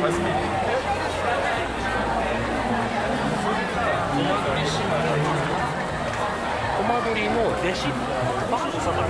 コマ撮りの弟子バカとさとる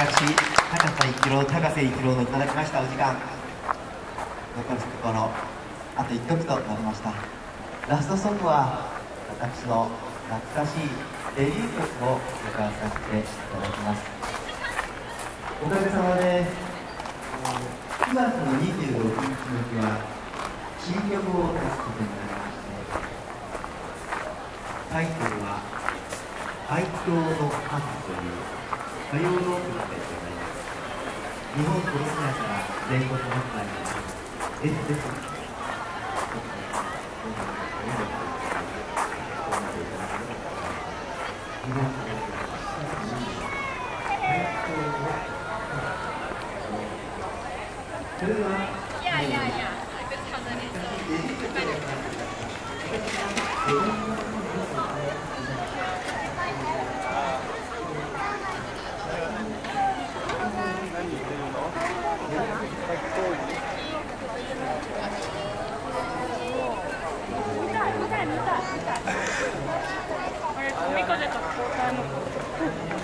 私高瀬一郎高瀬一郎のいただきました。お時間。残すところあと1曲となりました。ラストソングは私の懐かしいデビュー曲を歌わさせていただきます。おかげさまで9月の26日の日は新曲を出すことになりましてタイトルは「愛嬌の数」という歌謡ロークのでございます日本コロナ禍から全国発売の S ですそれでは、い。やいやいや、あれ、ご海風と交代の子。